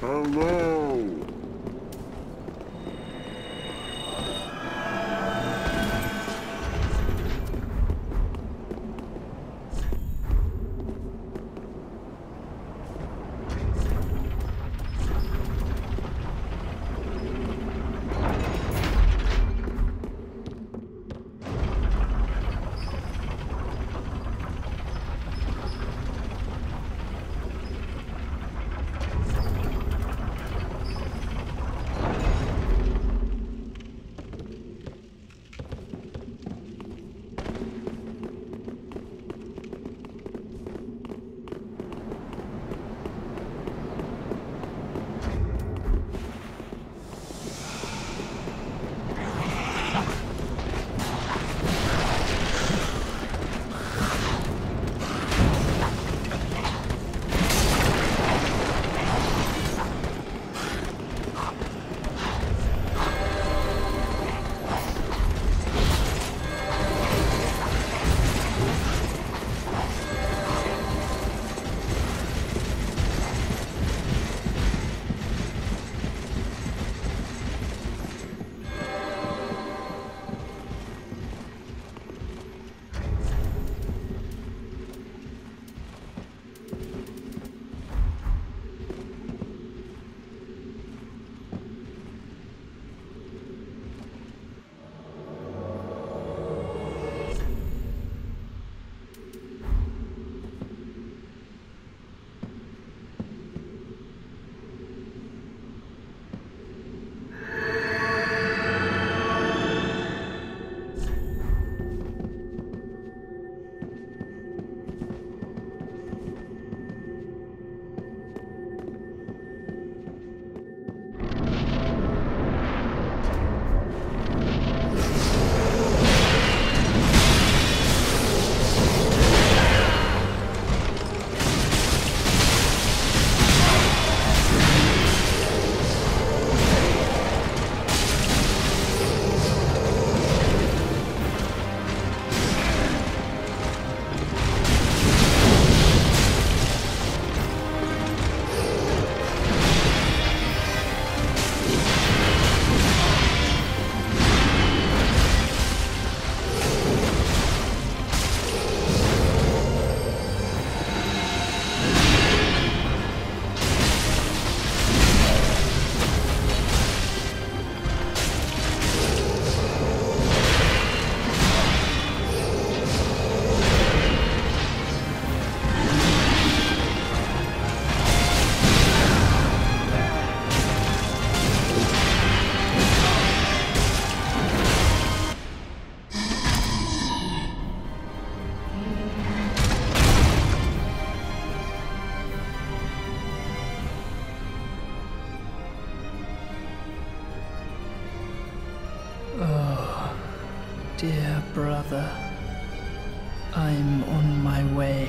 Hello. Oh, dear brother, I'm on my way.